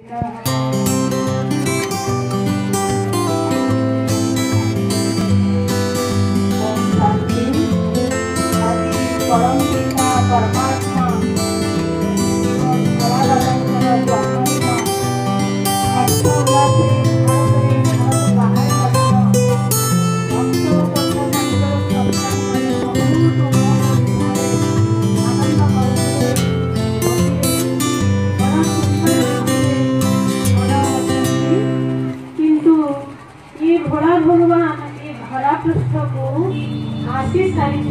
Konstantin, tapi tolong kita hormat कि भोला भगवान ये ए पृष्ठ को आशिष सारी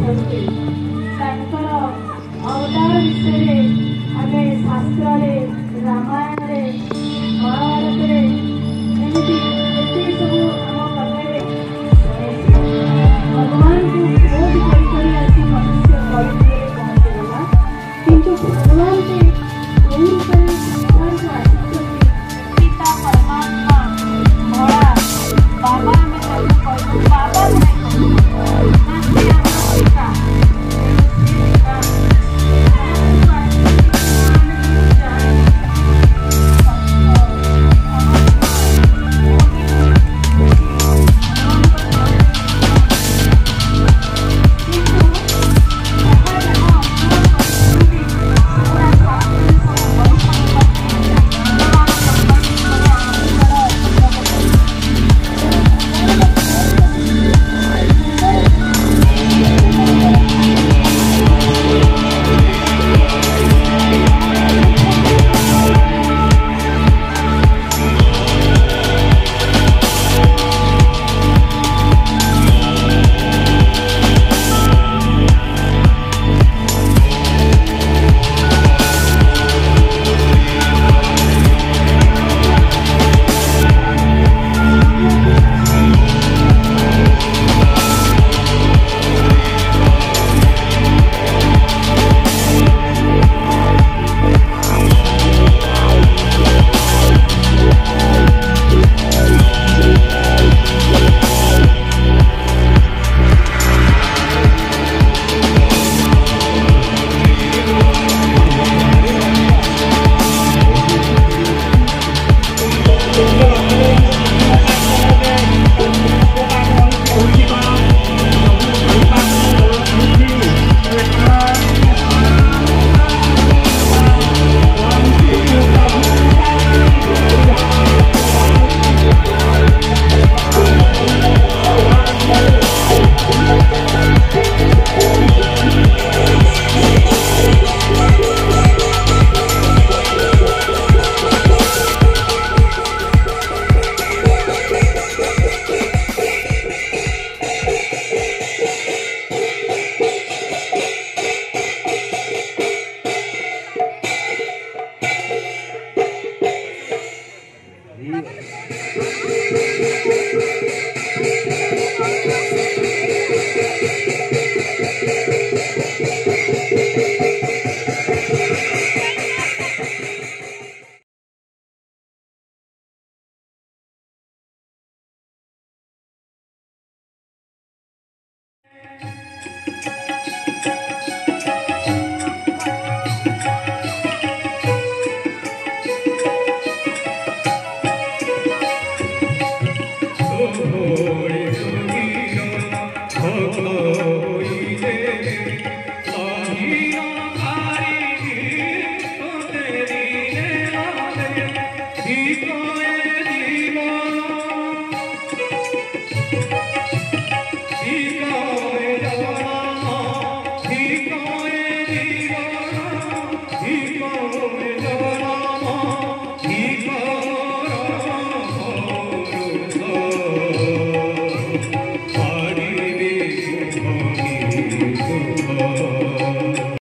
तांकर अवतार विषय Keep on.